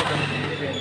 Obrigado.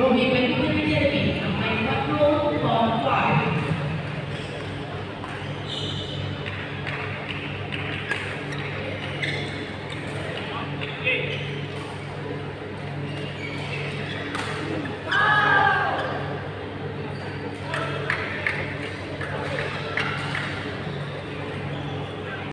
Robbie Badminton